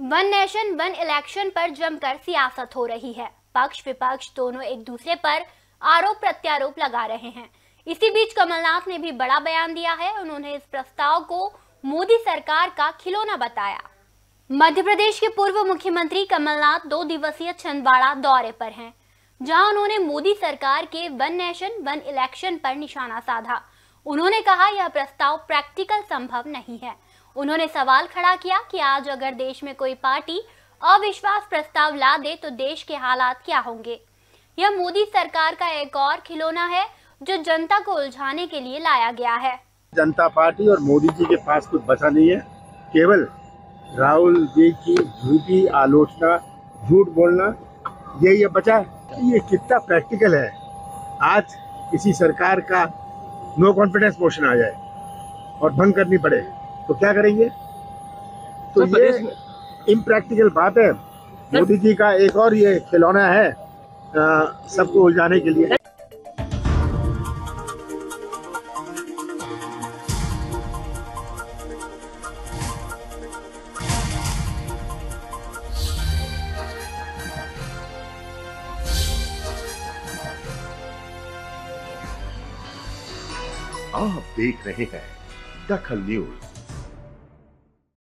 One nation one election पर जमकर सियासत हो रही है। पक्ष विपक्ष दोनों एक दूसरे पर आरोप प्रत्यारोप लगा रहे हैं। इसी बीच कमलनाथ ने भी बड़ा बयान दिया है। उन्होंने इस प्रस्ताव को मोदी सरकार का खिलौना बताया। मध्य प्रदेश के पूर्व मुख्यमंत्री कमलनाथ दो दिवसीय छिंदवाड़ा दौरे पर हैं, जहाँ उन्होंने मोदी सरकार के वन नेशन वन इलेक्शन पर निशाना साधा। उन्होंने कहा, यह प्रस्ताव प्रैक्टिकल संभव नहीं है। उन्होंने सवाल खड़ा किया कि आज अगर देश में कोई पार्टी अविश्वास प्रस्ताव ला दे तो देश के हालात क्या होंगे? यह मोदी सरकार का एक और खिलौना है, जो जनता को उलझाने के लिए लाया गया है। जनता पार्टी और मोदी जी के पास कुछ बचा नहीं है। केवल राहुल जी की झूठी आलोचना, झूठ बोलना, यही अब बचा है। ये कितना प्रैक्टिकल है। आज किसी सरकार का नो कॉन्फिडेंस मोशन आ जाए और भंग करनी पड़े। तो क्या करेंगे? तो तो ये इम्प्रैक्टिकल बात है। मोदी जी का एक और ये खिलौना है सबको उलझाने के लिए। आप देख रहे हैं दखल न्यूज़।